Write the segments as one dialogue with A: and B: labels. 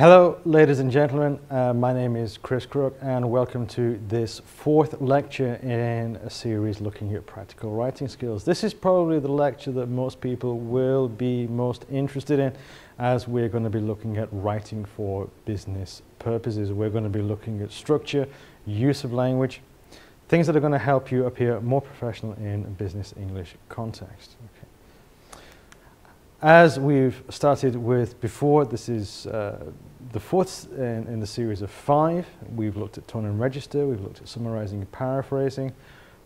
A: Hello, ladies and gentlemen. Uh, my name is Chris Crook, and welcome to this fourth lecture in a series looking at practical writing skills. This is probably the lecture that most people will be most interested in, as we're going to be looking at writing for business purposes. We're going to be looking at structure, use of language, things that are going to help you appear more professional in a business English context. Okay. As we've started with before, this is uh, the fourth in, in, the series of five. We've looked at tone and register, we've looked at summarizing and paraphrasing.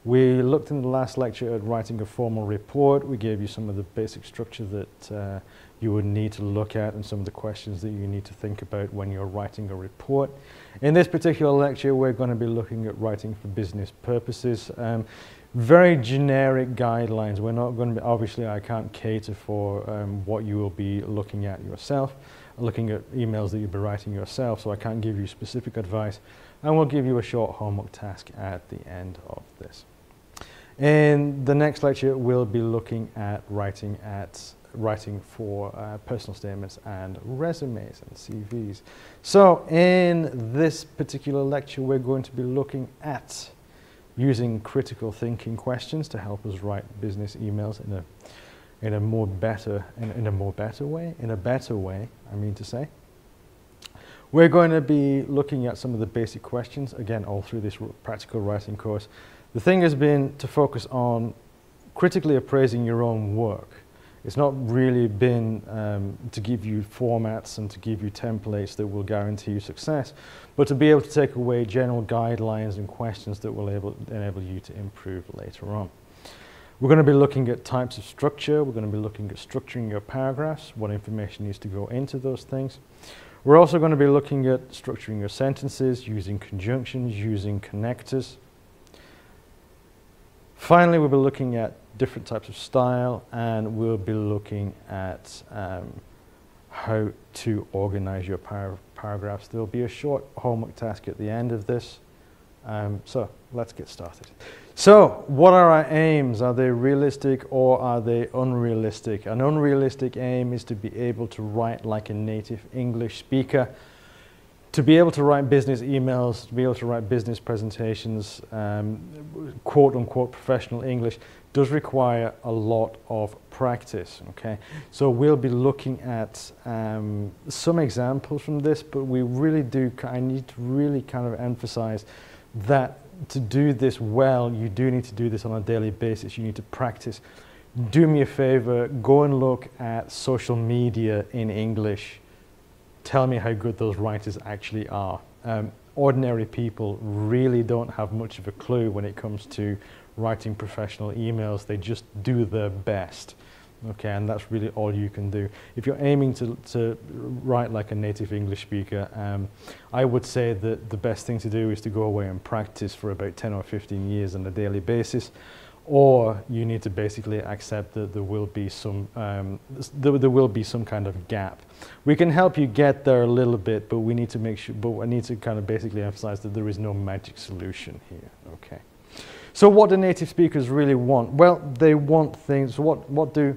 A: We looked in the last lecture at writing a formal report. We gave you some of the basic structure that uh, you would need to look at and some of the questions that you need to think about when you're writing a report. In this particular lecture, we're going to be looking at writing for business purposes. Um, very generic guidelines. We're not going to be, obviously I can't cater for um, what you will be looking at yourself looking at emails that you've been writing yourself, so I can't give you specific advice. And we'll give you a short homework task at the end of this. In the next lecture, we'll be looking at writing at writing for uh, personal statements and resumes and CVs. So in this particular lecture, we're going to be looking at using critical thinking questions to help us write business emails in a in a more better, in, in a more better way, in a better way, I mean to say. We're going to be looking at some of the basic questions, again, all through this practical writing course. The thing has been to focus on critically appraising your own work. It's not really been um, to give you formats and to give you templates that will guarantee you success, but to be able to take away general guidelines and questions that will able, enable you to improve later on. We're going to be looking at types of structure. We're going to be looking at structuring your paragraphs, what information needs to go into those things. We're also going to be looking at structuring your sentences, using conjunctions, using connectors. Finally, we'll be looking at different types of style and we'll be looking at um, how to organize your par paragraphs. There'll be a short homework task at the end of this. Um, so let's get started. So, what are our aims? Are they realistic or are they unrealistic? An unrealistic aim is to be able to write like a native English speaker, to be able to write business emails, to be able to write business presentations, um, quote unquote professional English, does require a lot of practice. Okay, so we'll be looking at um, some examples from this, but we really do. I need to really kind of emphasize that to do this well, you do need to do this on a daily basis. You need to practice. Do me a favor, go and look at social media in English. Tell me how good those writers actually are. Um, ordinary people really don't have much of a clue when it comes to writing professional emails. They just do their best okay, and that's really all you can do. If you're aiming to, to write like a native English speaker, um, I would say that the best thing to do is to go away and practice for about 10 or 15 years on a daily basis, or you need to basically accept that there will be some, um, there, there will be some kind of gap. We can help you get there a little bit, but we need to make sure, but I need to kind of basically emphasize that there is no magic solution here, okay. So what do native speakers really want? Well, they want things, what, what do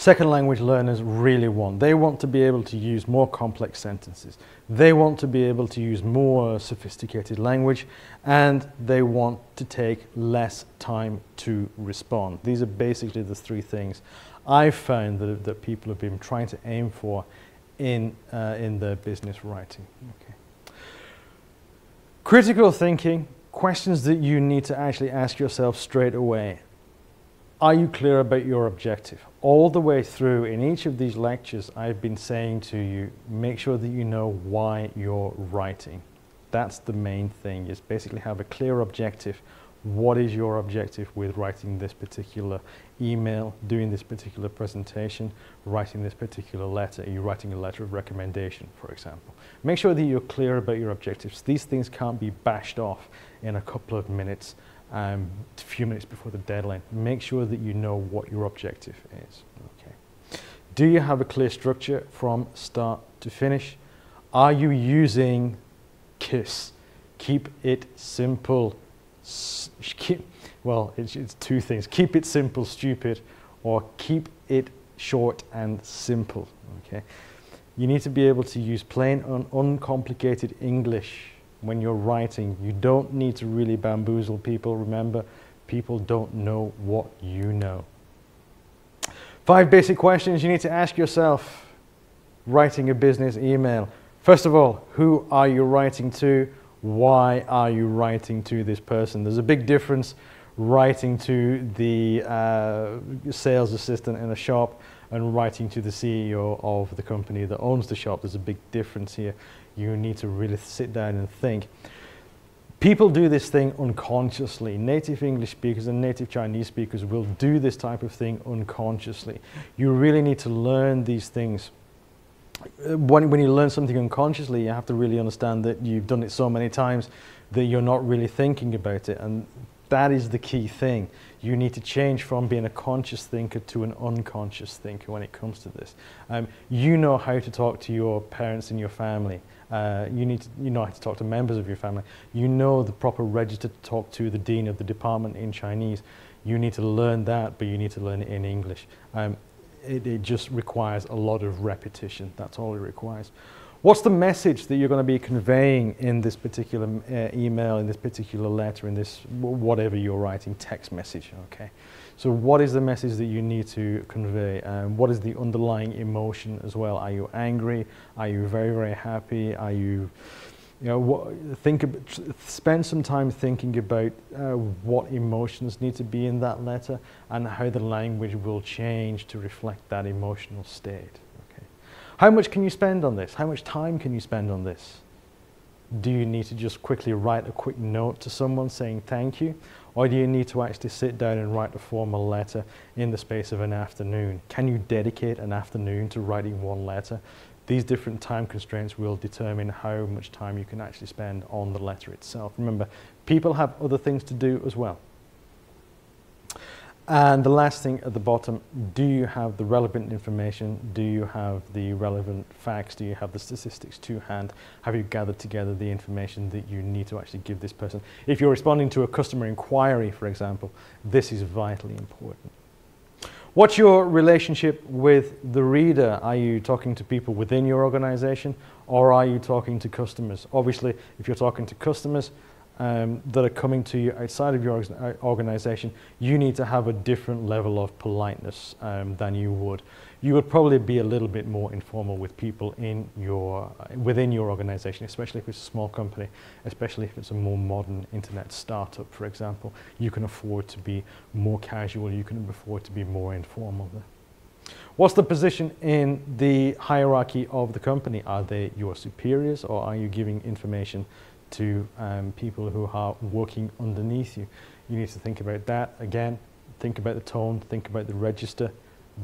A: second language learners really want. They want to be able to use more complex sentences. They want to be able to use more sophisticated language and they want to take less time to respond. These are basically the three things I've found that, that people have been trying to aim for in, uh, in their business writing. Okay. Critical thinking, questions that you need to actually ask yourself straight away. Are you clear about your objective? All the way through in each of these lectures, I've been saying to you, make sure that you know why you're writing. That's the main thing, is basically have a clear objective. What is your objective with writing this particular email, doing this particular presentation, writing this particular letter? Are you writing a letter of recommendation, for example? Make sure that you're clear about your objectives. These things can't be bashed off in a couple of minutes um, a few minutes before the deadline. Make sure that you know what your objective is. Okay. Do you have a clear structure from start to finish? Are you using KISS? Keep it simple. S keep, well, it's, it's two things. Keep it simple, stupid, or keep it short and simple. Okay. You need to be able to use plain, and uncomplicated English when you're writing. You don't need to really bamboozle people. Remember, people don't know what you know. Five basic questions you need to ask yourself writing a business email. First of all, who are you writing to? Why are you writing to this person? There's a big difference writing to the uh, sales assistant in a shop and writing to the CEO of the company that owns the shop. There's a big difference here. You need to really sit down and think. People do this thing unconsciously. Native English speakers and native Chinese speakers will do this type of thing unconsciously. You really need to learn these things. Uh, when, when you learn something unconsciously, you have to really understand that you've done it so many times that you're not really thinking about it. And that is the key thing. You need to change from being a conscious thinker to an unconscious thinker when it comes to this. Um, you know how to talk to your parents and your family. Uh, you need to you know how to talk to members of your family. You know the proper register to talk to the dean of the department in Chinese. You need to learn that, but you need to learn it in English. Um, it, it just requires a lot of repetition. That's all it requires. What's the message that you're going to be conveying in this particular uh, email, in this particular letter, in this whatever you're writing, text message? Okay. So, what is the message that you need to convey? Um, what is the underlying emotion as well? Are you angry? Are you very, very happy? Are you, you know, what, think about, spend some time thinking about uh, what emotions need to be in that letter and how the language will change to reflect that emotional state. Okay. How much can you spend on this? How much time can you spend on this? Do you need to just quickly write a quick note to someone saying thank you? Or do you need to actually sit down and write a formal letter in the space of an afternoon? Can you dedicate an afternoon to writing one letter? These different time constraints will determine how much time you can actually spend on the letter itself. Remember, people have other things to do as well. And the last thing at the bottom, do you have the relevant information? Do you have the relevant facts? Do you have the statistics to hand? Have you gathered together the information that you need to actually give this person? If you're responding to a customer inquiry, for example, this is vitally important. What's your relationship with the reader? Are you talking to people within your organization or are you talking to customers? Obviously, if you're talking to customers, um, that are coming to you outside of your uh, organization, you need to have a different level of politeness um, than you would. You would probably be a little bit more informal with people in your, uh, within your organization, especially if it's a small company, especially if it's a more modern internet startup, for example. You can afford to be more casual, you can afford to be more informal. What's the position in the hierarchy of the company? Are they your superiors or are you giving information to um, people who are working underneath you. You need to think about that again. Think about the tone, think about the register.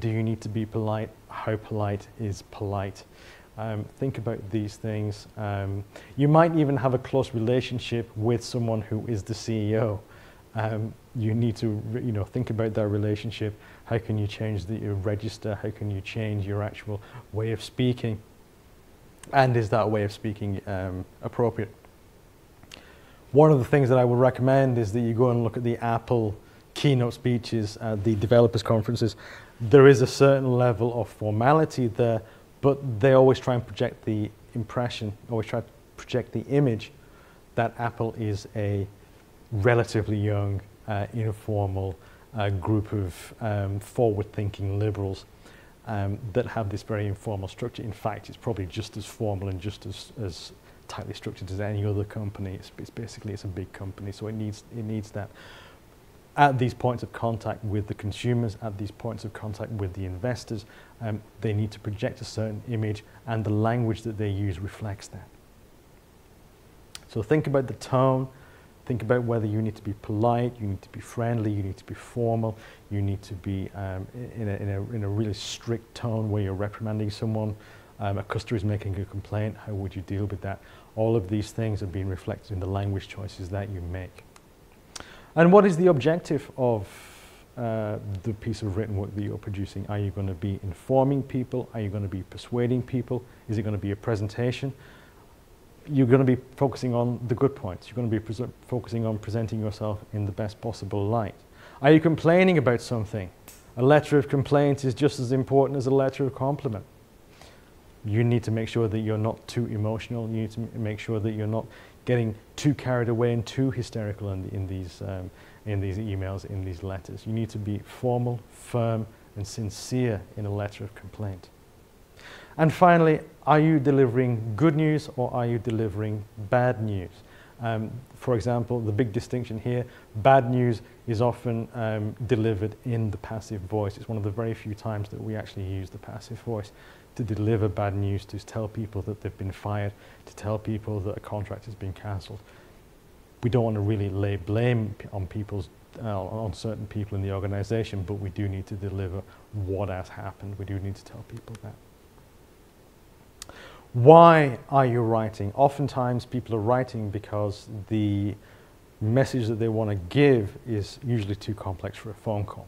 A: Do you need to be polite? How polite is polite? Um, think about these things. Um, you might even have a close relationship with someone who is the CEO. Um, you need to you know, think about that relationship. How can you change the, your register? How can you change your actual way of speaking? And is that way of speaking um, appropriate? One of the things that I would recommend is that you go and look at the Apple keynote speeches at the developers conferences. There is a certain level of formality there, but they always try and project the impression, always try to project the image that Apple is a relatively young, uh, informal uh, group of um, forward-thinking liberals um, that have this very informal structure. In fact, it's probably just as formal and just as, as tightly structured as any other company. It's, it's, basically it's a big company, so it needs it needs that. At these points of contact with the consumers, at these points of contact with the investors, um, they need to project a certain image, and the language that they use reflects that. So think about the tone. Think about whether you need to be polite, you need to be friendly, you need to be formal, you need to be um, in, a, in, a, in a really strict tone where you're reprimanding someone um, a customer is making a complaint, how would you deal with that? All of these things are being reflected in the language choices that you make. And what is the objective of uh, the piece of written work that you're producing? Are you going to be informing people? Are you going to be persuading people? Is it going to be a presentation? You're going to be focusing on the good points. You're going to be focusing on presenting yourself in the best possible light. Are you complaining about something? A letter of complaint is just as important as a letter of compliment You need to make sure that you're not too emotional. You need to make sure that you're not getting too carried away and too hysterical in, in these, um, in these emails, in these letters. You need to be formal, firm, and sincere in a letter of complaint. And finally, are you delivering good news or are you delivering bad news? Um, for example, the big distinction here, bad news is often um, delivered in the passive voice. It's one of the very few times that we actually use the passive voice to deliver bad news, to tell people that they've been fired, to tell people that a contract has been cancelled. We don't want to really lay blame on people's uh, on certain people in the organization, but we do need to deliver what has happened. We do need to tell people that. Why are you writing? Oftentimes people are writing because the message that they want to give is usually too complex for a phone call.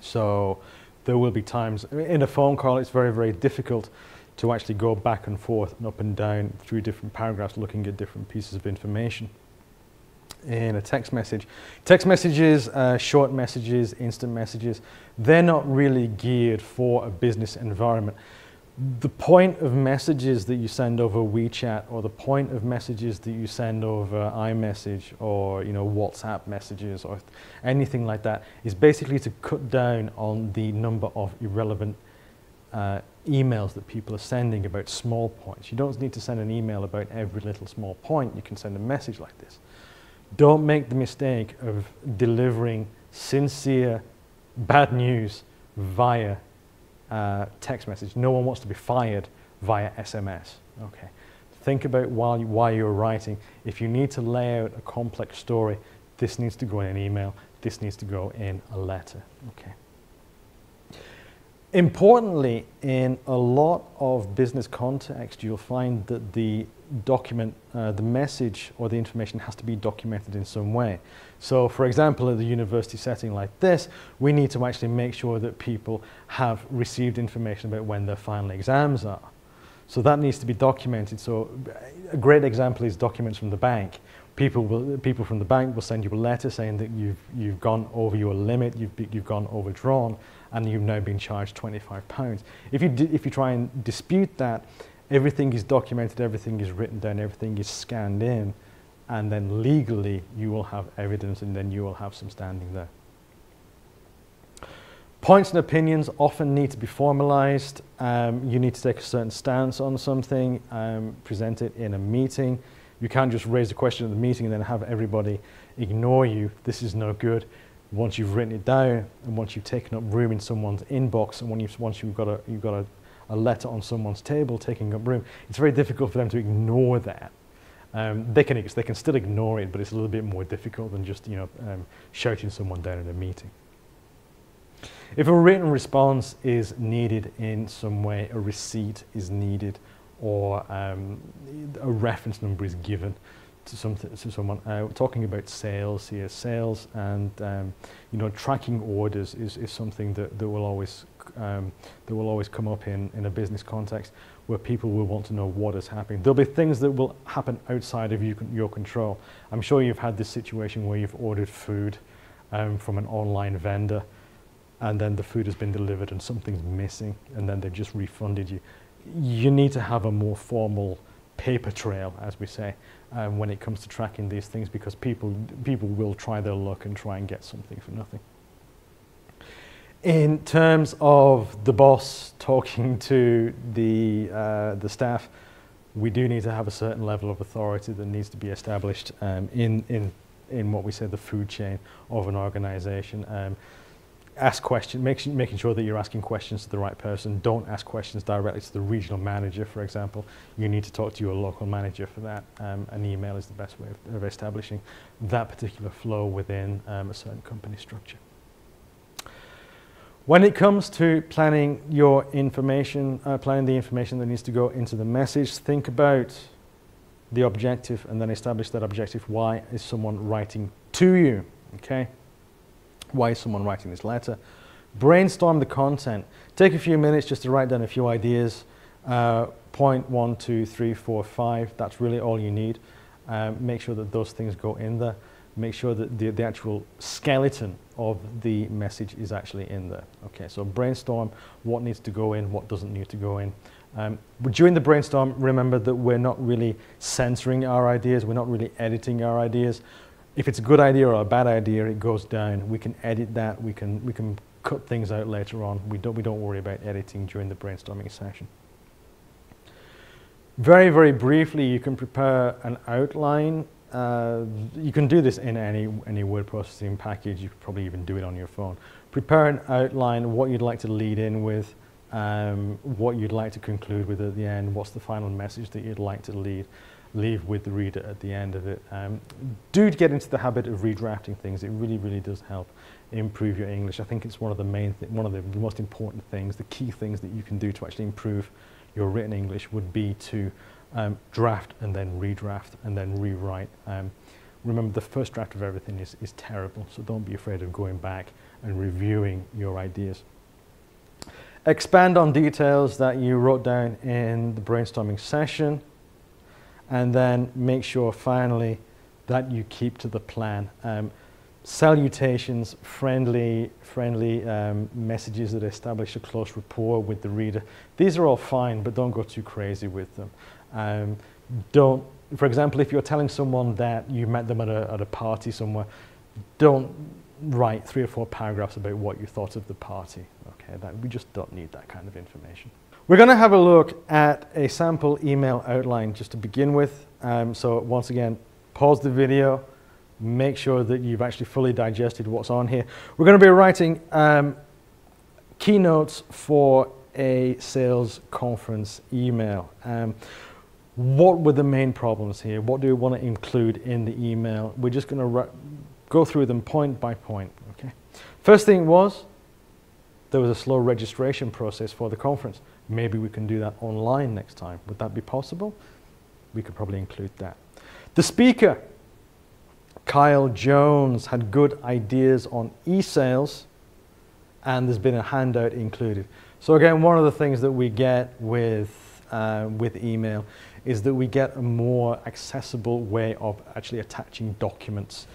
A: So there will be times, in a phone call it's very, very difficult to actually go back and forth and up and down through different paragraphs looking at different pieces of information in a text message. Text messages, uh, short messages, instant messages, they're not really geared for a business environment the point of messages that you send over WeChat or the point of messages that you send over iMessage or you know WhatsApp messages or anything like that is basically to cut down on the number of irrelevant uh, emails that people are sending about small points. You don't need to send an email about every little small point. You can send a message like this. Don't make the mistake of delivering sincere bad news via uh, text message. No one wants to be fired via SMS. Okay. Think about while you, why you're writing. If you need to lay out a complex story, this needs to go in an email. This needs to go in a letter. Okay. Importantly, in a lot of business context, you'll find that the document, uh, the message or the information has to be documented in some way. So for example, at the university setting like this, we need to actually make sure that people have received information about when their final exams are. So that needs to be documented. So a great example is documents from the bank. People, will, people from the bank will send you a letter saying that you've, you've gone over your limit, you've, you've gone overdrawn, and you've now been charged £25. If you, if you try and dispute that, everything is documented, everything is written down, everything is scanned in, and then legally you will have evidence and then you will have some standing there. Points and opinions often need to be formalized. Um, you need to take a certain stance on something, um, present it in a meeting. You can't just raise a question at the meeting and then have everybody ignore you. This is no good. Once you've written it down and once you've taken up room in someone's inbox and when you've, once you've got, a, you've got a, a letter on someone's table taking up room, it's very difficult for them to ignore that. Um, they, can, they can still ignore it, but it's a little bit more difficult than just you know, um, shouting someone down in a meeting. If a written response is needed in some way, a receipt is needed, or um, a reference number is given to, some, to someone, uh, talking about sales here, sales and um, you know tracking orders is, is something that, that will always um, that will always come up in, in a business context where people will want to know what is happening. There'll be things that will happen outside of you, your control. I'm sure you've had this situation where you've ordered food um, from an online vendor and then the food has been delivered and something's missing and then they've just refunded you. You need to have a more formal paper trail, as we say, um, when it comes to tracking these things because people, people will try their luck and try and get something for nothing. In terms of the boss talking to the, uh, the staff, we do need to have a certain level of authority that needs to be established um, in, in, in what we say the food chain of an organization. Um, ask questions, make, making sure that you're asking questions to the right person. Don't ask questions directly to the regional manager, for example. You need to talk to your local manager for that. Um, an email is the best way of, of establishing that particular flow within um, a certain company structure. When it comes to planning your information, uh, planning the information that needs to go into the message, think about the objective and then establish that objective. Why is someone writing to you? Okay? Why is someone writing this letter? Brainstorm the content. Take a few minutes just to write down a few ideas. Uh, point one, two, three, four, five. That's really all you need. Um, make sure that those things go in there make sure that the, the actual skeleton of the message is actually in there. Okay, so brainstorm what needs to go in, what doesn't need to go in. Um, during the brainstorm, remember that we're not really censoring our ideas, we're not really editing our ideas. If it's a good idea or a bad idea, it goes down. We can edit that, we can, we can cut things out later on. We don't, we don't worry about editing during the brainstorming session. Very, very briefly, you can prepare an outline. Uh, you can do this in any, any word processing package. You could probably even do it on your phone. Prepare an outline, what you'd like to lead in with, um, what you'd like to conclude with at the end, what's the final message that you'd like to lead, leave with the reader at the end of it. Um, do get into the habit of redrafting things. It really, really does help improve your English. I think it's one of the main, one of the most important things, the key things that you can do to actually improve your written English would be to um, draft and then redraft and then rewrite. Um, remember, the first draft of everything is, is terrible, so don't be afraid of going back and reviewing your ideas. Expand on details that you wrote down in the brainstorming session, and then make sure finally that you keep to the plan. Um, salutations, friendly, friendly um, messages that establish a close rapport with the reader. These are all fine, but don't go too crazy with them. Um, don't, for example, if you're telling someone that you met them at a, at a party somewhere, don't write three or four paragraphs about what you thought of the party. Okay, that, we just don't need that kind of information. We're going to have a look at a sample email outline just to begin with. Um, so once again, pause the video, make sure that you've actually fully digested what's on here. We're going to be writing um, keynotes for a sales conference email. Um, what were the main problems here? What do we want to include in the email? We're just going to go through them point by point. Okay. First thing was there was a slow registration process for the conference. Maybe we can do that online next time. Would that be possible? We could probably include that. The speaker Kyle Jones had good ideas on e-sales and there's been a handout included. So again, one of the things that we get with, uh, with email is that we get a more accessible way of actually attaching documents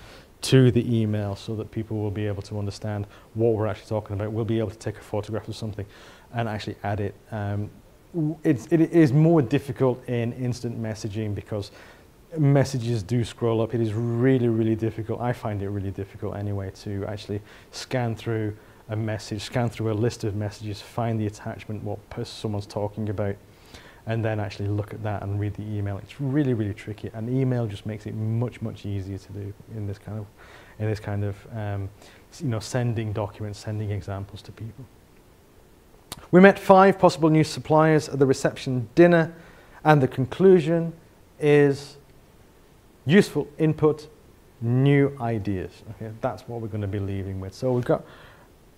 A: to the email so that people will be able to understand what we're actually talking about. We'll be able to take a photograph of something and actually add it. Um, it's, it is more difficult in instant messaging because messages do scroll up. It is really, really difficult. I find it really difficult anyway to actually scan through a message, scan through a list of messages, find the attachment, what someone's talking about, and then actually look at that and read the email. It's really, really tricky. And email just makes it much, much easier to do in this kind of, in this kind of, um, you know, sending documents, sending examples to people. We met five possible new suppliers at the reception dinner, and the conclusion is useful input, new ideas. Okay, that's what we're going to be leaving with. So we've got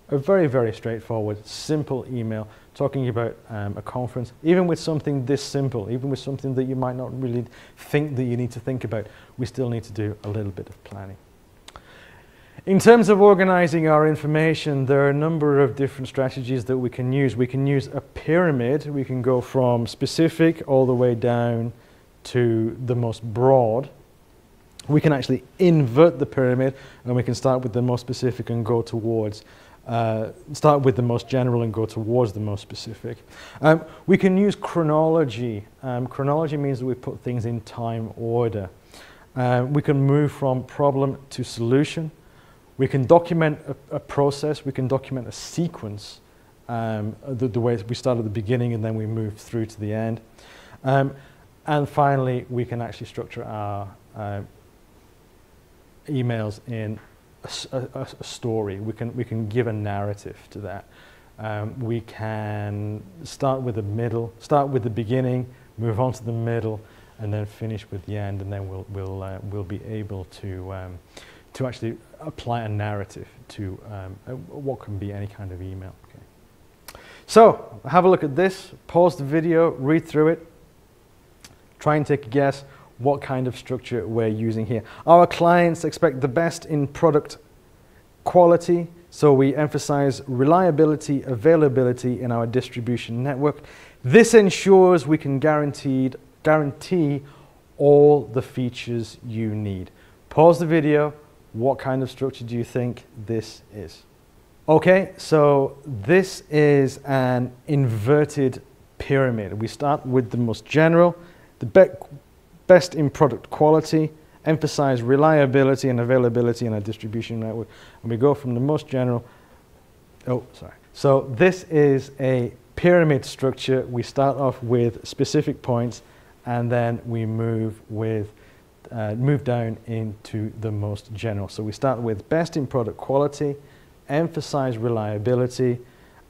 A: a very, very straightforward, simple email talking about um, a conference, even with something this simple, even with something that you might not really think that you need to think about, we still need to do a little bit of planning. In terms of organizing our information, there are a number of different strategies that we can use. We can use a pyramid. We can go from specific all the way down to the most broad we can actually invert the pyramid and we can start with the most specific and go towards, uh, start with the most general and go towards the most specific. Um, we can use chronology. Um, chronology means that we put things in time order. Uh, we can move from problem to solution. We can document a, a process. We can document a sequence, um, the, the, way we start at the beginning and then we move through to the end. Um, and finally, we can actually structure our uh, emails in a, a, a, story. We can, we can give a narrative to that. Um, we can start with the middle, start with the beginning, move on to the middle, and then finish with the end, and then we'll, we'll, uh, we'll be able to, um, to actually apply a narrative to um, what can be any kind of email. Okay. So have a look at this, pause the video, read through it, try and take a guess what kind of structure we're using here. Our clients expect the best in product quality, so we emphasize reliability, availability in our distribution network. This ensures we can guaranteed, guarantee all the features you need. Pause the video. What kind of structure do you think this is? Okay, so this is an inverted pyramid. We start with the most general, the best in product quality, emphasize reliability and availability in our distribution network, and we go from the most general, oh, sorry. So this is a pyramid structure. We start off with specific points, and then we move with uh, move down into the most general. So we start with best in product quality, emphasize reliability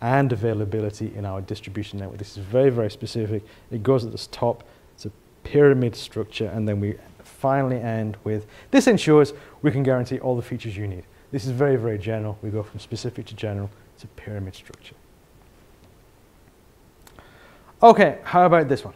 A: and availability in our distribution network. This is very, very specific. It goes at the top. Pyramid structure, and then we finally end with, this ensures we can guarantee all the features you need. This is very, very general. We go from specific to general. It's a pyramid structure. Okay, how about this one?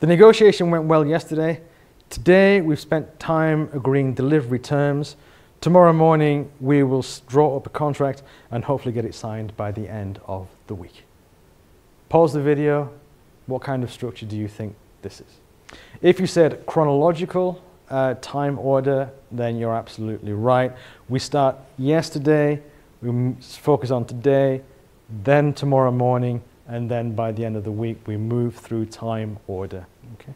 A: The negotiation went well yesterday. Today, we've spent time agreeing delivery terms. Tomorrow morning, we will draw up a contract and hopefully get it signed by the end of the week. Pause the video. What kind of structure do you think this is? If you said chronological uh, time order, then you're absolutely right. We start yesterday, we focus on today, then tomorrow morning, and then by the end of the week, we move through time order. Okay.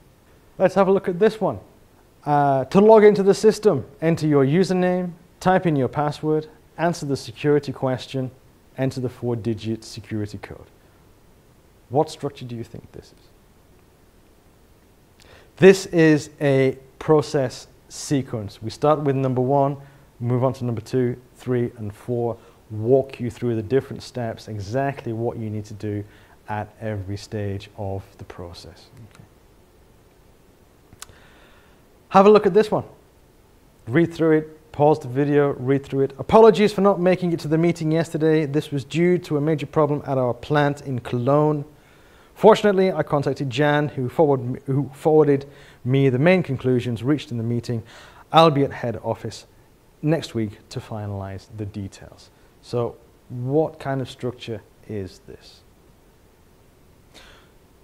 A: Let's have a look at this one. Uh, to log into the system, enter your username, type in your password, answer the security question, enter the four-digit security code. What structure do you think this is? This is a process sequence. We start with number one, move on to number two, three, and four, walk you through the different steps, exactly what you need to do at every stage of the process. Okay. Have a look at this one. Read through it, pause the video, read through it. Apologies for not making it to the meeting yesterday. This was due to a major problem at our plant in Cologne. Fortunately, I contacted Jan, who, forward, who forwarded me the main conclusions reached in the meeting. I'll be at head office next week to finalize the details. So what kind of structure is this?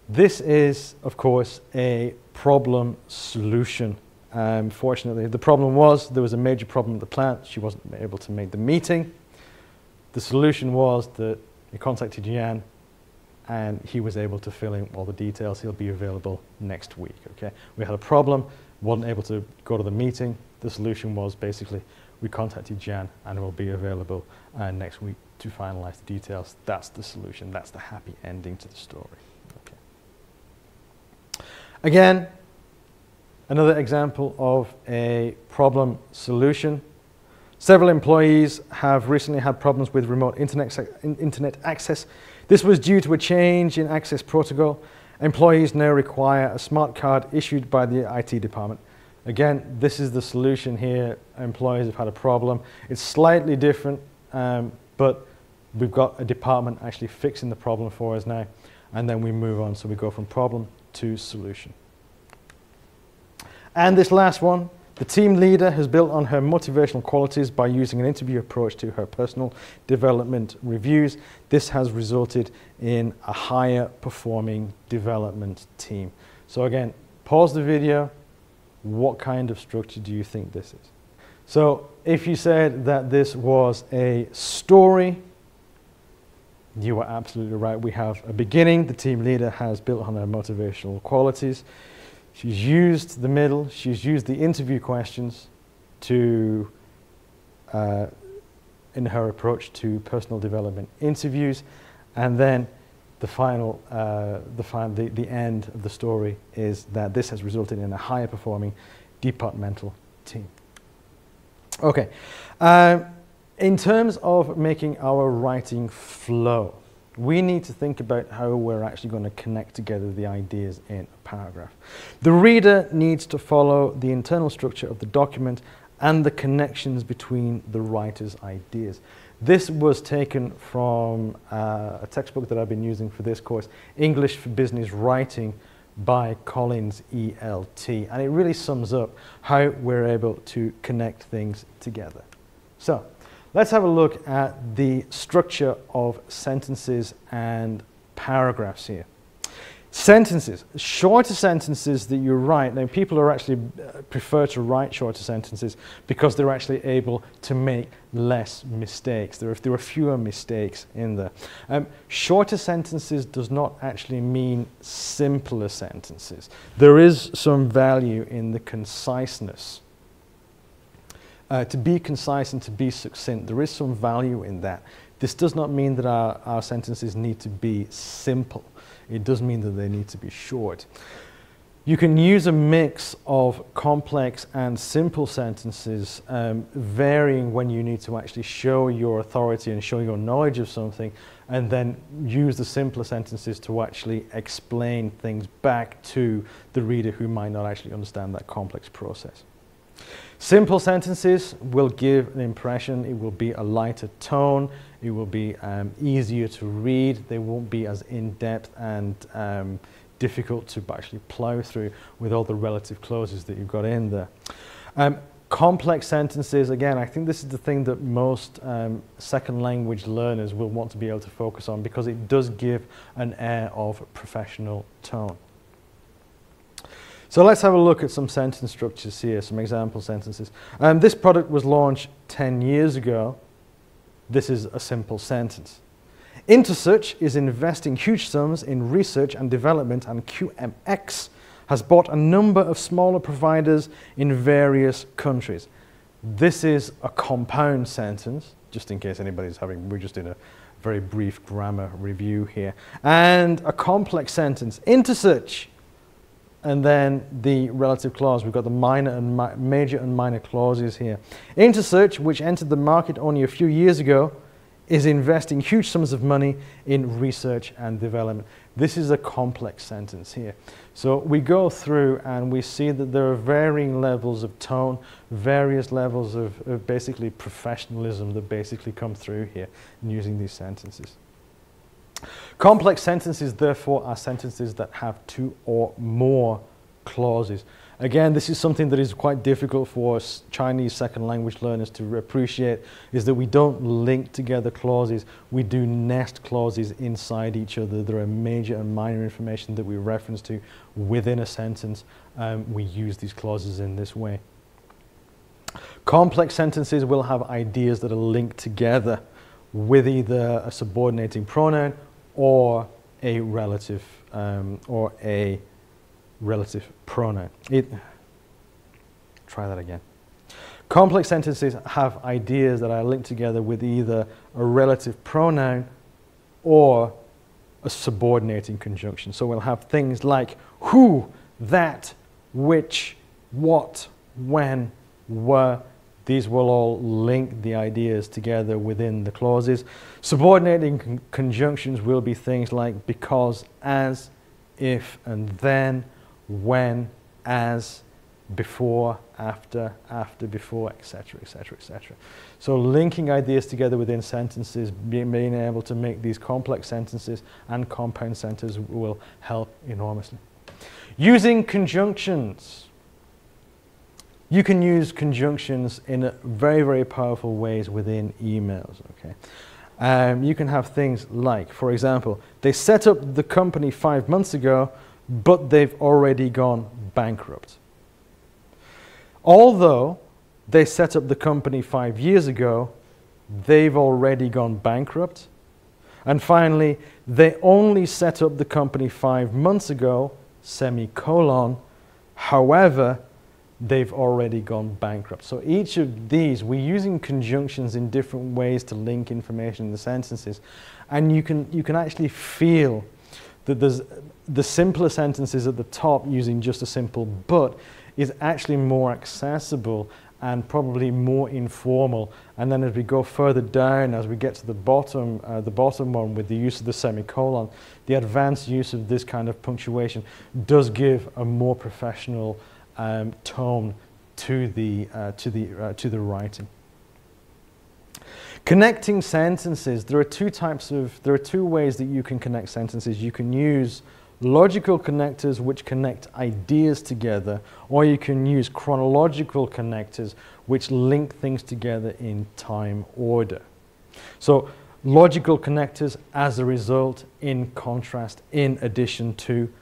A: This is, of course, a problem solution. Um, fortunately, the problem was there was a major problem at the plant. She wasn't able to make the meeting. The solution was that he contacted Jan and he was able to fill in all the details. He'll be available next week. Okay, we had a problem, wasn't able to go to the meeting. The solution was basically we contacted Jan and will be available uh, next week to finalize the details. That's the solution. That's the happy ending to the story. Okay. Again, another example of a problem solution. Several employees have recently had problems with remote internet, internet access. This was due to a change in access protocol. Employees now require a smart card issued by the IT department. Again, this is the solution here. Employees have had a problem. It's slightly different, um, but we've got a department actually fixing the problem for us now. And then we move on. So we go from problem to solution. And this last one, the team leader has built on her motivational qualities by using an interview approach to her personal development reviews. This has resulted in a higher performing development team. So again, pause the video, what kind of structure do you think this is? So if you said that this was a story, you are absolutely right. We have a beginning. The team leader has built on her motivational qualities. She's used the middle. She's used the interview questions to, uh, in her approach to personal development interviews. And then the final, uh, the, fin the, the end of the story is that this has resulted in a higher performing departmental team. Okay, uh, in terms of making our writing flow, we need to think about how we're actually going to connect together the ideas in a paragraph. The reader needs to follow the internal structure of the document and the connections between the writer's ideas. This was taken from uh, a textbook that I've been using for this course, English for Business Writing by Collins ELT. And it really sums up how we're able to connect things together. So let's have a look at the structure of sentences and paragraphs here. Sentences, shorter sentences that you write. Now, people are actually uh, prefer to write shorter sentences because they're actually able to make less mistakes. There are, there are fewer mistakes in there. Um, shorter sentences does not actually mean simpler sentences. There is some value in the conciseness. Uh, to be concise and to be succinct, there is some value in that. This does not mean that our, our sentences need to be simple it does mean that they need to be short. You can use a mix of complex and simple sentences, um, varying when you need to actually show your authority and show your knowledge of something, and then use the simpler sentences to actually explain things back to the reader who might not actually understand that complex process. Simple sentences will give an impression, it will be a lighter tone, it will be um, easier to read. They won't be as in-depth and um, difficult to actually plow through with all the relative clauses that you've got in there. Um, complex sentences, again, I think this is the thing that most um, second language learners will want to be able to focus on because it does give an air of professional tone. So let's have a look at some sentence structures here, some example sentences. Um, this product was launched 10 years ago. This is a simple sentence. Intersearch is investing huge sums in research and development, and QMX has bought a number of smaller providers in various countries. This is a compound sentence, just in case anybody's having, we're just in a very brief grammar review here. And a complex sentence, Intersearch, and then the relative clause. We've got the minor and mi major and minor clauses here. Intersearch, which entered the market only a few years ago, is investing huge sums of money in research and development. This is a complex sentence here. So we go through and we see that there are varying levels of tone, various levels of, of basically professionalism that basically come through here in using these sentences. Complex sentences, therefore, are sentences that have two or more clauses. Again, this is something that is quite difficult for Chinese second language learners to appreciate, is that we don't link together clauses, we do nest clauses inside each other. There are major and minor information that we reference to within a sentence. Um, we use these clauses in this way. Complex sentences will have ideas that are linked together with either a subordinating pronoun or a relative um, or a relative pronoun. It, try that again. Complex sentences have ideas that are linked together with either a relative pronoun or a subordinating conjunction. So we'll have things like who, that, which, what, when, were, these will all link the ideas together within the clauses. Subordinating con conjunctions will be things like because, as, if, and then, when, as, before, after, after, before, etc., etc., etc. So linking ideas together within sentences, being, being able to make these complex sentences and compound sentences will help enormously. Using conjunctions. You can use conjunctions in very, very powerful ways within emails, okay? Um, you can have things like, for example, they set up the company five months ago, but they've already gone bankrupt. Although they set up the company five years ago, they've already gone bankrupt. And finally, they only set up the company five months ago, semicolon. However, they've already gone bankrupt. So each of these, we're using conjunctions in different ways to link information in the sentences. And you can, you can actually feel that there's the simpler sentences at the top using just a simple but is actually more accessible and probably more informal. And then as we go further down, as we get to the bottom, uh, the bottom one with the use of the semicolon, the advanced use of this kind of punctuation does give a more professional um, tone to the, uh, to, the, uh, to the writing. Connecting sentences, there are two types of, there are two ways that you can connect sentences. You can use logical connectors which connect ideas together, or you can use chronological connectors which link things together in time order. So logical connectors as a result, in contrast, in addition to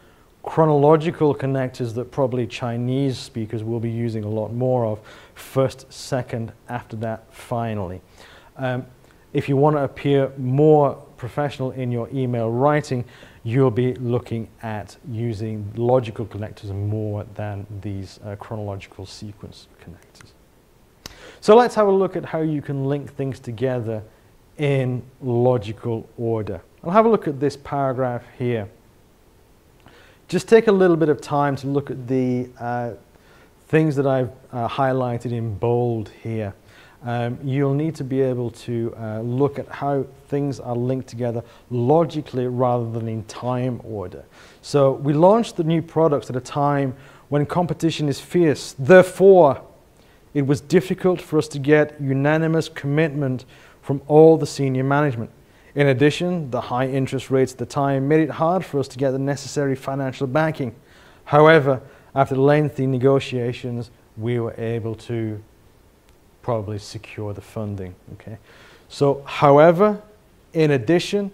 A: chronological connectors that probably Chinese speakers will be using a lot more of, first, second, after that, finally. Um, if you want to appear more professional in your email writing, you'll be looking at using logical connectors more than these uh, chronological sequence connectors. So let's have a look at how you can link things together in logical order. I'll have a look at this paragraph here. Just take a little bit of time to look at the uh, things that I've uh, highlighted in bold here um, you'll need to be able to uh, look at how things are linked together logically rather than in time order. So we launched the new products at a time when competition is fierce. Therefore, it was difficult for us to get unanimous commitment from all the senior management. In addition, the high interest rates at the time made it hard for us to get the necessary financial backing. However, after lengthy negotiations, we were able to probably secure the funding. Okay, so however, in addition,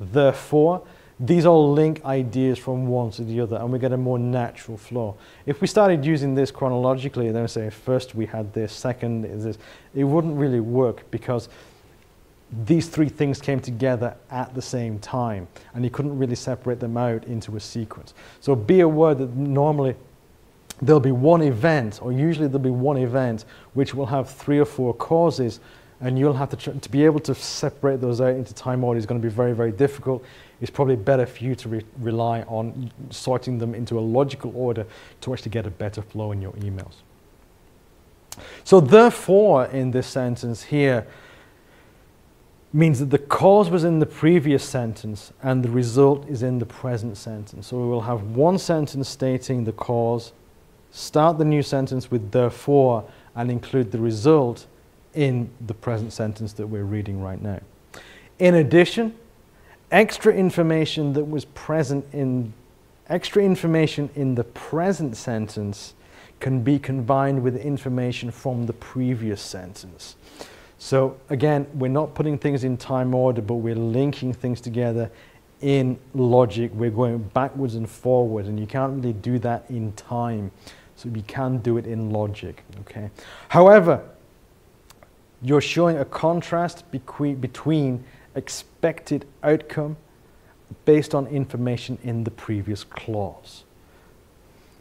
A: therefore, these all link ideas from one to the other and we get a more natural flow. If we started using this chronologically, then say first we had this, second is this, it wouldn't really work because these three things came together at the same time and you couldn't really separate them out into a sequence. So be aware that normally there'll be one event, or usually there'll be one event, which will have three or four causes, and you'll have to, to be able to separate those out into time order is going to be very, very difficult. It's probably better for you to re rely on sorting them into a logical order to actually get a better flow in your emails. So therefore, in this sentence here, means that the cause was in the previous sentence and the result is in the present sentence. So we will have one sentence stating the cause start the new sentence with therefore and include the result in the present sentence that we're reading right now. In addition, extra information that was present in extra information in the present sentence can be combined with information from the previous sentence. So again, we're not putting things in time order, but we're linking things together in logic. We're going backwards and forwards, and you can't really do that in time. So we can do it in logic, okay? However, you're showing a contrast between expected outcome based on information in the previous clause.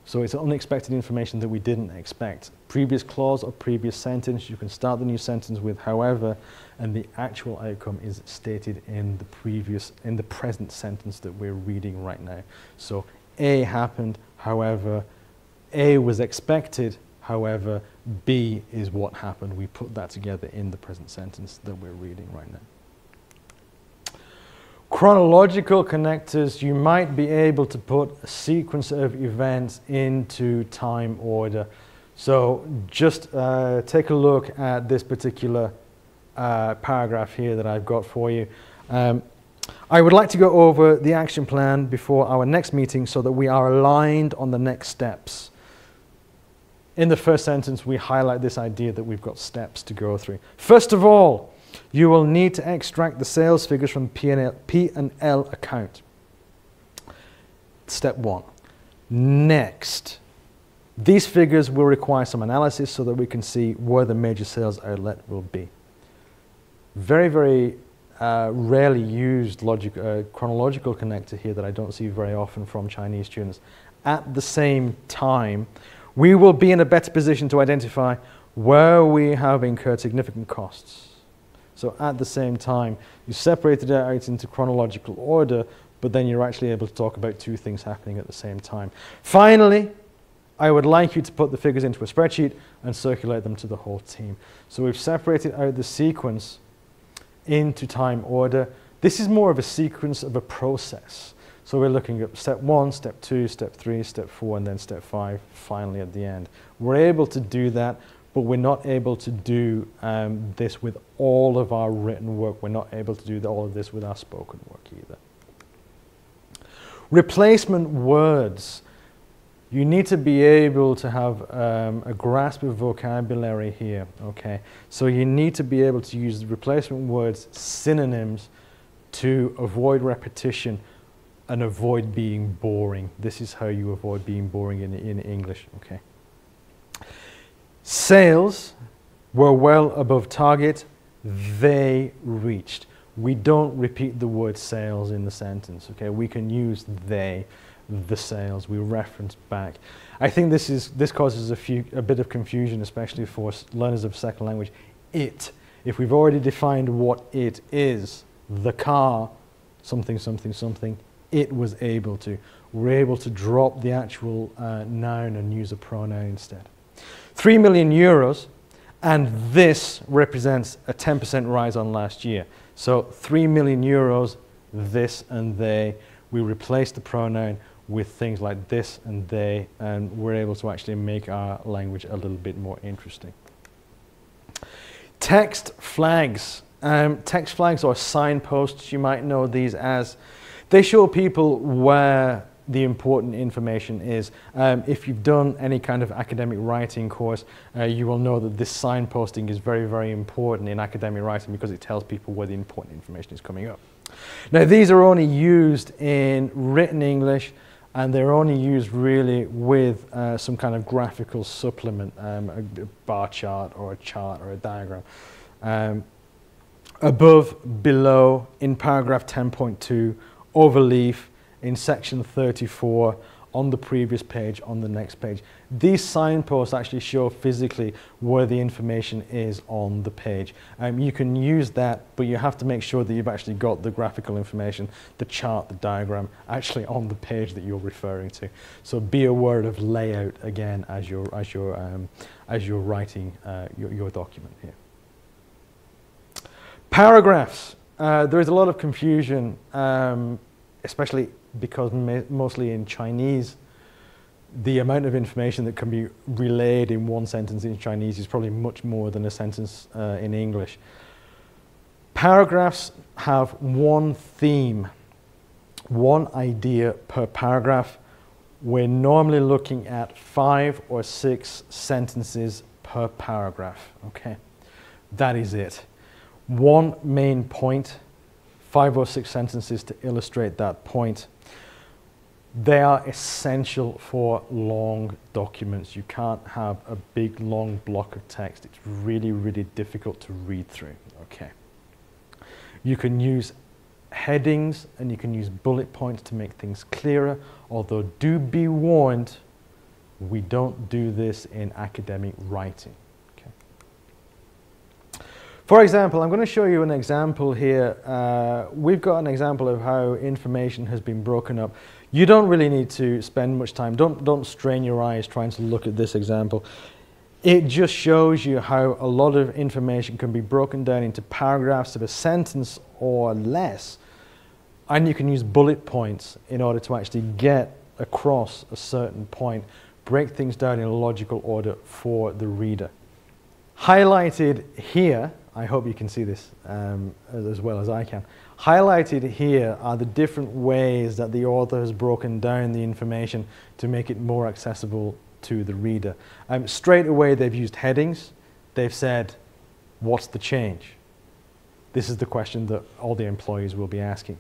A: So it's unexpected information that we didn't expect. Previous clause or previous sentence, you can start the new sentence with however, and the actual outcome is stated in the previous, in the present sentence that we're reading right now. So A happened, however, a was expected, however, B is what happened. We put that together in the present sentence that we're reading right now. Chronological connectors, you might be able to put a sequence of events into time order. So just uh, take a look at this particular uh, paragraph here that I've got for you. Um, I would like to go over the action plan before our next meeting so that we are aligned on the next steps in the first sentence, we highlight this idea that we've got steps to go through. First of all, you will need to extract the sales figures from P&L, P&L account. Step one. Next, these figures will require some analysis so that we can see where the major sales outlet will be. Very, very uh, rarely used logic, uh, chronological connector here that I don't see very often from Chinese students. At the same time, we will be in a better position to identify where we have incurred significant costs. So at the same time, you separated it out into chronological order, but then you're actually able to talk about two things happening at the same time. Finally, I would like you to put the figures into a spreadsheet and circulate them to the whole team. So we've separated out the sequence into time order. This is more of a sequence of a process. So we're looking at step one, step two, step three, step four, and then step five, finally at the end. We're able to do that, but we're not able to do um, this with all of our written work. We're not able to do all of this with our spoken work either. Replacement words. You need to be able to have um, a grasp of vocabulary here, okay? So you need to be able to use replacement words, synonyms, to avoid repetition and avoid being boring. This is how you avoid being boring in, in English, okay? Sales were well above target. They reached. We don't repeat the word sales in the sentence, okay? We can use they, the sales. We reference back. I think this, is, this causes a, few, a bit of confusion, especially for learners of second language. It, if we've already defined what it is, the car, something, something, something, it was able to. We're able to drop the actual uh, noun and use a pronoun instead. 3 million euros, and this represents a 10% rise on last year. So 3 million euros, this and they. We replace the pronoun with things like this and they, and we're able to actually make our language a little bit more interesting. Text flags. Um, text flags or signposts, you might know these as. They show people where the important information is. Um, if you've done any kind of academic writing course, uh, you will know that this signposting is very, very important in academic writing because it tells people where the important information is coming up. Now, these are only used in written English and they're only used really with uh, some kind of graphical supplement, um, a bar chart or a chart or a diagram. Um, above, below, in paragraph 10.2, overleaf, in section 34 on the previous page, on the next page. These signposts actually show physically where the information is on the page. Um, you can use that, but you have to make sure that you've actually got the graphical information, the chart, the diagram, actually on the page that you're referring to. So be aware of layout again as you're, as you're, um, as you're writing uh, your, your document here. Paragraphs. Uh, there is a lot of confusion, um, especially because mostly in Chinese, the amount of information that can be relayed in one sentence in Chinese is probably much more than a sentence uh, in English. Paragraphs have one theme, one idea per paragraph. We're normally looking at five or six sentences per paragraph, okay? That is it. One main point, five or six sentences to illustrate that point. They are essential for long documents. You can't have a big long block of text. It's really, really difficult to read through. Okay. You can use headings and you can use bullet points to make things clearer, although do be warned, we don't do this in academic writing. Okay. For example, I'm going to show you an example here. Uh, we've got an example of how information has been broken up you don't really need to spend much time. Don't, don't strain your eyes trying to look at this example. It just shows you how a lot of information can be broken down into paragraphs of a sentence or less. And you can use bullet points in order to actually get across a certain point, break things down in a logical order for the reader. Highlighted here, I hope you can see this um, as well as I can. Highlighted here are the different ways that the author has broken down the information to make it more accessible to the reader. Um, straight away, they've used headings. They've said, what's the change? This is the question that all the employees will be asking.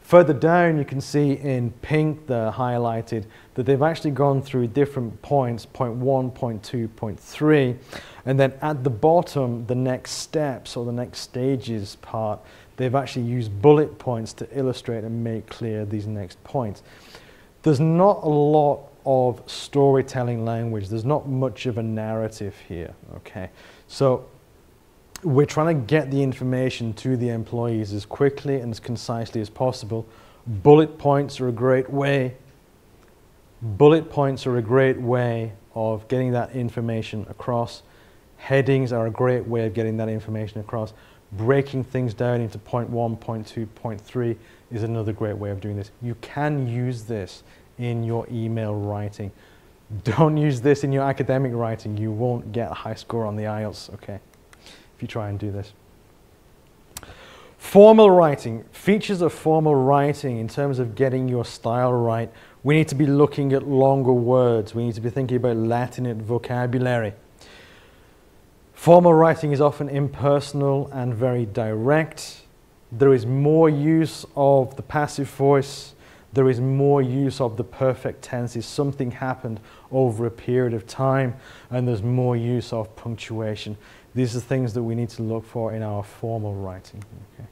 A: Further down, you can see in pink, the highlighted, that they've actually gone through different points, point one, point two, point three, and then at the bottom, the next steps or the next stages part, they've actually used bullet points to illustrate and make clear these next points. There's not a lot of storytelling language. There's not much of a narrative here, okay? So we're trying to get the information to the employees as quickly and as concisely as possible. Bullet points are a great way. Bullet points are a great way of getting that information across. Headings are a great way of getting that information across breaking things down into point one, point two, point three is another great way of doing this. You can use this in your email writing. Don't use this in your academic writing. You won't get a high score on the IELTS, okay, if you try and do this. Formal writing, features of formal writing in terms of getting your style right. We need to be looking at longer words. We need to be thinking about Latinate vocabulary. Formal writing is often impersonal and very direct. There is more use of the passive voice. There is more use of the perfect tenses. Something happened over a period of time, and there's more use of punctuation. These are things that we need to look for in our formal writing. Okay.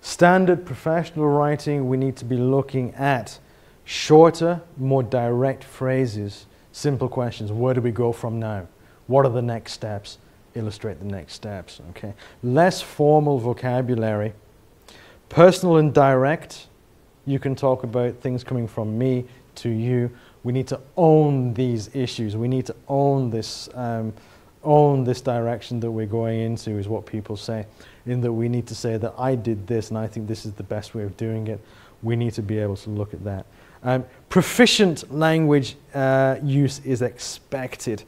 A: Standard professional writing, we need to be looking at shorter, more direct phrases, simple questions. Where do we go from now? What are the next steps? Illustrate the next steps. Okay. Less formal vocabulary. Personal and direct, you can talk about things coming from me to you. We need to own these issues. We need to own this, um, own this direction that we're going into, is what people say. In that we need to say that I did this and I think this is the best way of doing it. We need to be able to look at that. Um, proficient language uh, use is expected.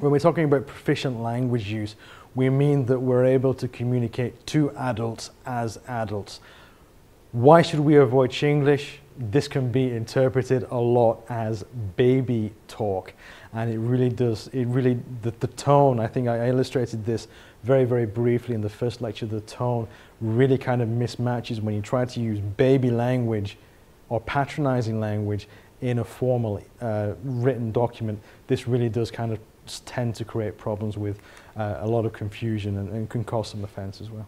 A: When we're talking about proficient language use, we mean that we're able to communicate to adults as adults. Why should we avoid Chinglish? This can be interpreted a lot as baby talk. And it really does, it really, the, the tone, I think I illustrated this very, very briefly in the first lecture, the tone really kind of mismatches when you try to use baby language or patronizing language in a formal uh, written document. This really does kind of tend to create problems with uh, a lot of confusion and, and can cause some offense as well.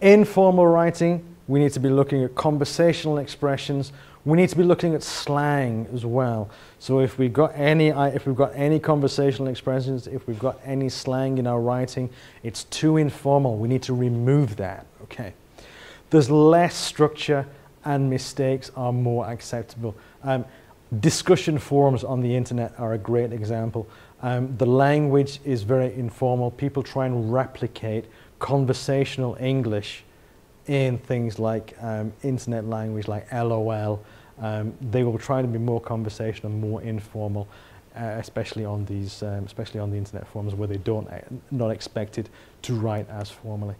A: Informal writing, we need to be looking at conversational expressions. We need to be looking at slang as well. So if we've got any, if we've got any conversational expressions, if we've got any slang in our writing, it's too informal. We need to remove that. Okay. There's less structure, and mistakes are more acceptable. Um, discussion forums on the internet are a great example. Um, the language is very informal. People try and replicate conversational English in things like um, internet language like LOL. Um, they will try to be more conversational, more informal, uh, especially on these, um, especially on the internet forums where they don't uh, not expected to write as formally.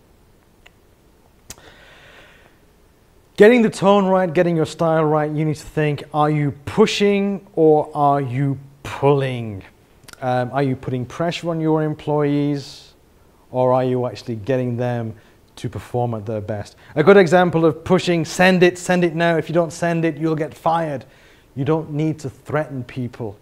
A: Getting the tone right, getting your style right, you need to think: Are you pushing or are you pulling? Um, are you putting pressure on your employees, or are you actually getting them to perform at their best. A good example of pushing, send it, send it now. If you don't send it, you'll get fired. You don't need to threaten people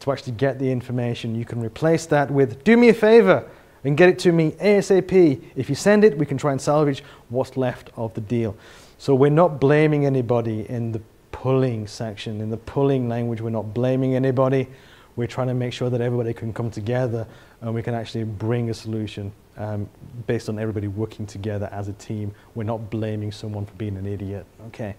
A: to actually get the information. You can replace that with, do me a favor and get it to me ASAP. If you send it, we can try and salvage what's left of the deal. So we're not blaming anybody in the pulling section. In the pulling language, we're not blaming anybody. We're trying to make sure that everybody can come together and we can actually bring a solution um, based on everybody working together as a team. We're not blaming someone for being an idiot. Okay.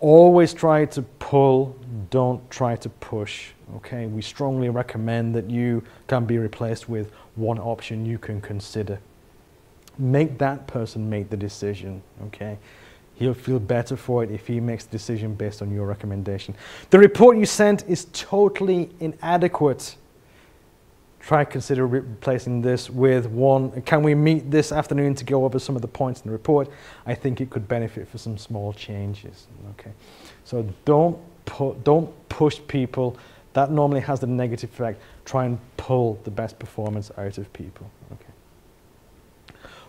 A: Always try to pull, don't try to push. Okay. We strongly recommend that you can be replaced with one option you can consider. Make that person make the decision. Okay. He'll feel better for it if he makes the decision based on your recommendation. The report you sent is totally inadequate try consider replacing this with one. Can we meet this afternoon to go over some of the points in the report? I think it could benefit for some small changes. Okay, so don't pu don't push people. That normally has the negative effect. Try and pull the best performance out of people. Okay.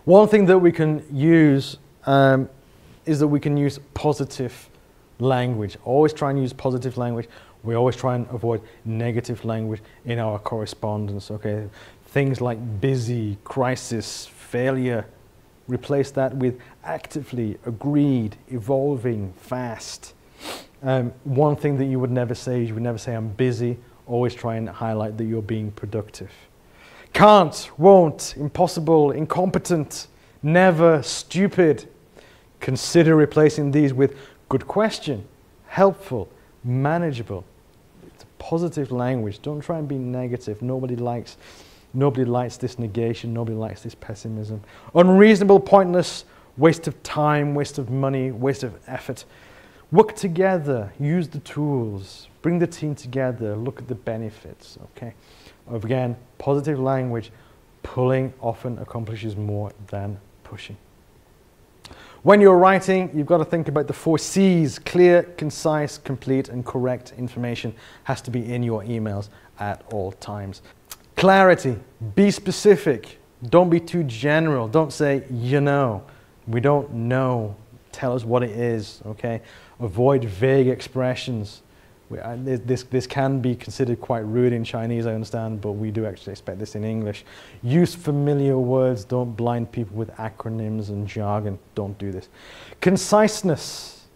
A: One thing that we can use um, is that we can use positive language. Always try and use positive language. We always try and avoid negative language in our correspondence, okay? Things like busy, crisis, failure. Replace that with actively, agreed, evolving, fast. Um, one thing that you would never say is you would never say, I'm busy. Always try and highlight that you're being productive. Can't, won't, impossible, incompetent, never, stupid. Consider replacing these with good question, helpful, manageable, It's positive language. Don't try and be negative. Nobody likes, nobody likes this negation. Nobody likes this pessimism. Unreasonable, pointless, waste of time, waste of money, waste of effort. Work together. Use the tools. Bring the team together. Look at the benefits. Okay. Again, positive language. Pulling often accomplishes more than pushing. When you're writing, you've got to think about the four C's. Clear, concise, complete, and correct information has to be in your emails at all times. Clarity. Be specific. Don't be too general. Don't say, you know. We don't know tell us what it is, okay? Avoid vague expressions. We, uh, this, this can be considered quite rude in Chinese, I understand, but we do actually expect this in English. Use familiar words. Don't blind people with acronyms and jargon. Don't do this. Conciseness.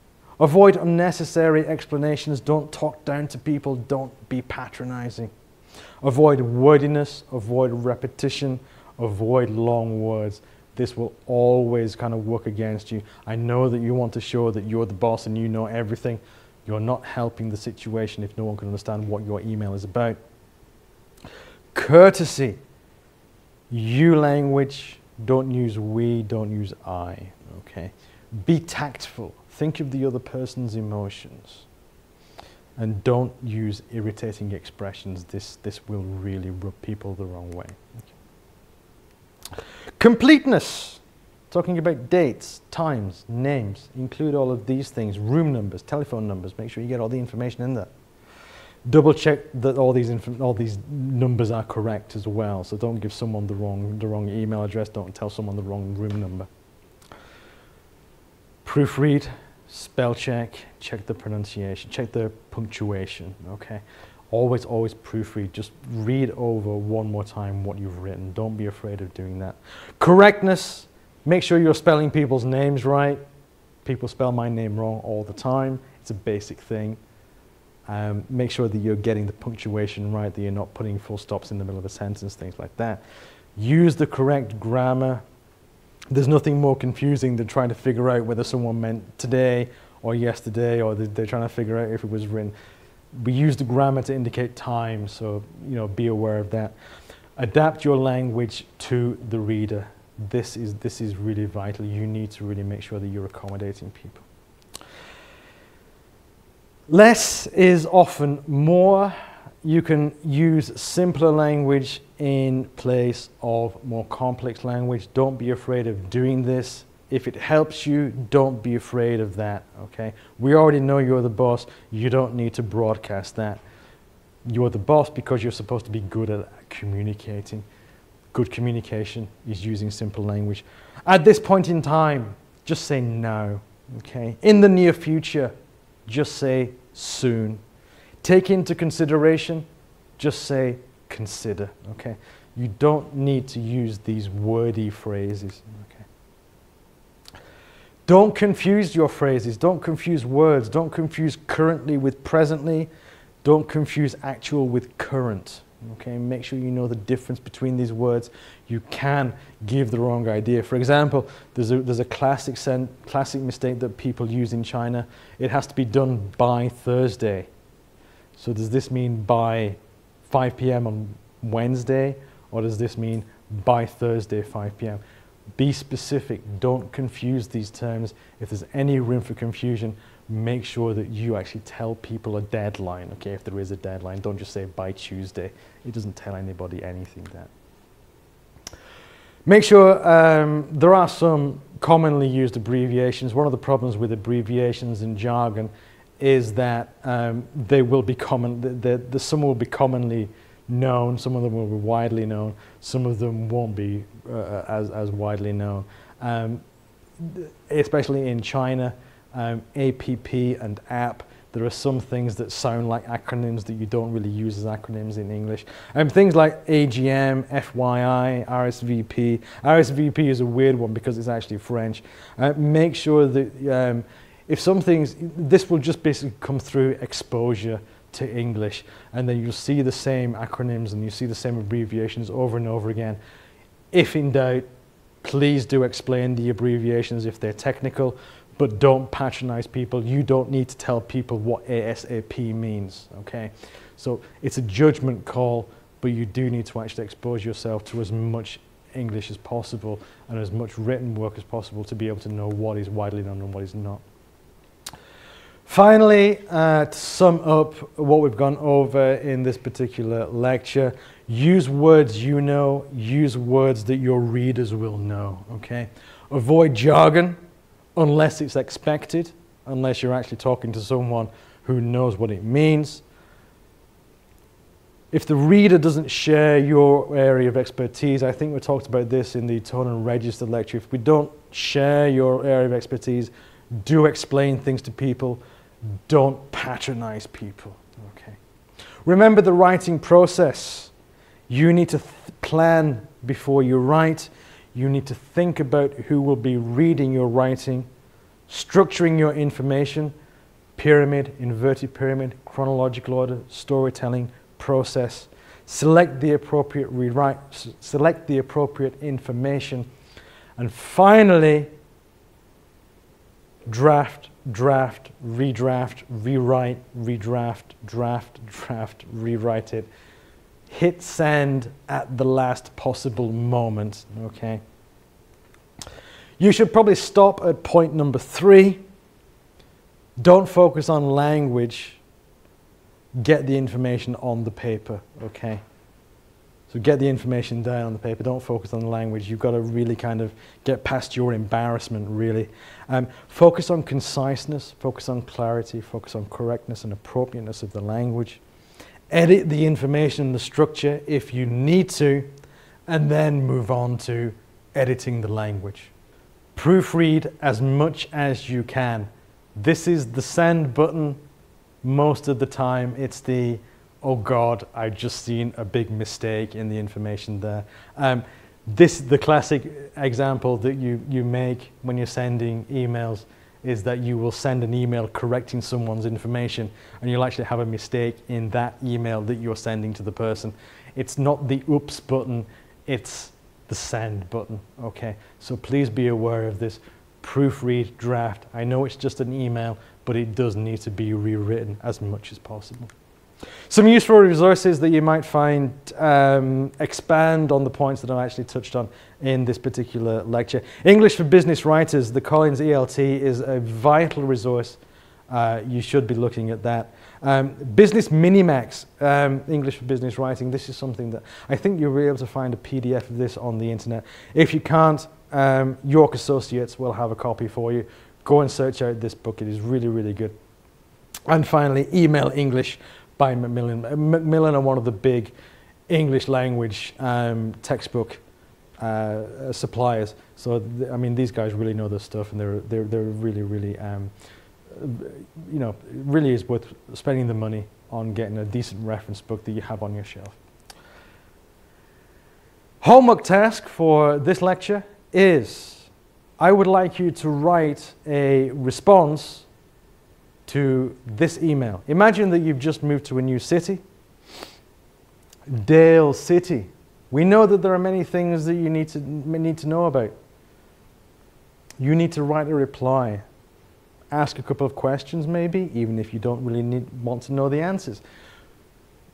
A: Avoid unnecessary explanations. Don't talk down to people. Don't be patronizing. Avoid wordiness. Avoid repetition. Avoid long words. This will always kind of work against you. I know that you want to show that you're the boss and you know everything you're not helping the situation if no one can understand what your email is about. Courtesy. You language, don't use we, don't use I. Okay? Be tactful. Think of the other person's emotions. And don't use irritating expressions. This, this will really rub people the wrong way. Okay. Completeness. Talking about dates, times, names, include all of these things, room numbers, telephone numbers, make sure you get all the information in there. Double check that all these, all these numbers are correct as well, so don't give someone the wrong, the wrong email address, don't tell someone the wrong room number. Proofread, spell check, check the pronunciation, check the punctuation, okay? Always, always proofread. Just read over one more time what you've written. Don't be afraid of doing that. Correctness, Make sure you're spelling people's names right. People spell my name wrong all the time. It's a basic thing. Um, make sure that you're getting the punctuation right, that you're not putting full stops in the middle of a sentence, things like that. Use the correct grammar. There's nothing more confusing than trying to figure out whether someone meant today or yesterday, or they're trying to figure out if it was written. We use the grammar to indicate time, so you know, be aware of that. Adapt your language to the reader this is, this is really vital. You need to really make sure that you're accommodating people. Less is often more. You can use simpler language in place of more complex language. Don't be afraid of doing this. If it helps you, don't be afraid of that, okay? We already know you're the boss. You don't need to broadcast that. You're the boss because you're supposed to be good at communicating good communication is using simple language. At this point in time, just say no, okay? In the near future, just say soon. Take into consideration, just say consider, okay? You don't need to use these wordy phrases, okay? Don't confuse your phrases, don't confuse words, don't confuse currently with presently, don't confuse actual with current, Okay, make sure you know the difference between these words. You can give the wrong idea. For example, there's a, there's a classic, sen- classic mistake that people use in China. It has to be done by Thursday. So does this mean by 5 p.m. on Wednesday, or does this mean by Thursday 5 p.m.? Be specific. Don't confuse these terms. If there's any room for confusion, make sure that you actually tell people a deadline, okay, if there is a deadline. Don't just say by Tuesday. It doesn't tell anybody anything then. Make sure um, there are some commonly used abbreviations. One of the problems with abbreviations and jargon is that um, they will be common, the, the, the, some will be commonly known, some of them will be widely known, some of them won't be uh, as, as widely known. Um, especially in China, um, APP and app. There are some things that sound like acronyms that you don't really use as acronyms in English. Um, things like AGM, FYI, RSVP. RSVP is a weird one because it's actually French. Uh, make sure that um, if some things, this will just basically come through exposure to English and then you'll see the same acronyms and you see the same abbreviations over and over again. If in doubt, please do explain the abbreviations if they're technical but don't patronize people. You don't need to tell people what ASAP means, okay? So it's a judgment call, but you do need to actually expose yourself to as much English as possible and as much written work as possible to be able to know what is widely known and what is not. Finally, uh, to sum up what we've gone over in this particular lecture, use words you know, use words that your readers will know, okay? Avoid jargon, unless it's expected, unless you're actually talking to someone who knows what it means. If the reader doesn't share your area of expertise, I think we talked about this in the tone and register lecture. If we don't share your area of expertise, Do explain things to people. Don't patronize people. Okay. Remember the writing process. You need to plan before you write. You need to think about who will be reading your writing, structuring your information, pyramid, inverted pyramid, chronological order, storytelling, process. Select the appropriate rewrite, select the appropriate information, and finally, draft, draft, redraft, rewrite, redraft, draft, draft, rewrite it. Hit send at the last possible moment, okay? You should probably stop at point number three. Don't focus on language. Get the information on the paper, okay? So get the information down on the paper. Don't focus on the language. You've got to really kind of get past your embarrassment, really. Um, focus on conciseness, focus on clarity, focus on correctness and appropriateness of the language. Edit the information, the structure if you need to, and then move on to editing the language. Proofread as much as you can. This is the send button most of the time. It's the oh God, I've just seen a big mistake in the information there. Um, this, is the classic example that you, you make when you're sending emails is that you will send an email correcting someone's information and you'll actually have a mistake in that email that you're sending to the person. It's not the oops button, it's the send button, okay? So please be aware of this. Proofread, draft. I know it's just an email, but it does need to be rewritten as much as possible. Some useful resources that you might find um, expand on the points that I've actually touched on in this particular lecture. English for Business Writers, the Collins ELT is a vital resource. Uh, you should be looking at that. Um, business Minimax, um, English for Business Writing, this is something that I think you'll be able to find a PDF of this on the internet. If you can't, um, York Associates will have a copy for you. Go and search out this book, it is really, really good. And finally, Email English by Macmillan. Uh, Macmillan are one of the big English language um, textbook uh, suppliers. So, I mean, these guys really know their stuff and they're, they're, they're really, really, um, you know, really is worth spending the money on getting a decent reference book that you have on your shelf. Homework task for this lecture is I would like you to write a response to this email. Imagine that you've just moved to a new city, Dale City. We know that there are many things that you need to, need to know about. You need to write a reply. Ask a couple of questions, maybe, even if you don't really need, want to know the answers.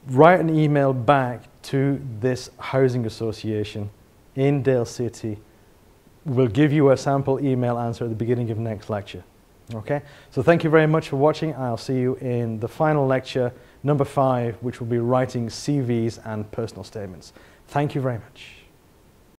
A: Write an email back to this housing association in Dale City. We'll give you a sample email answer at the beginning of next lecture. Okay, so thank you very much for watching. I'll see you in the final lecture, number five, which will be writing CVs and personal statements. Thank you very much.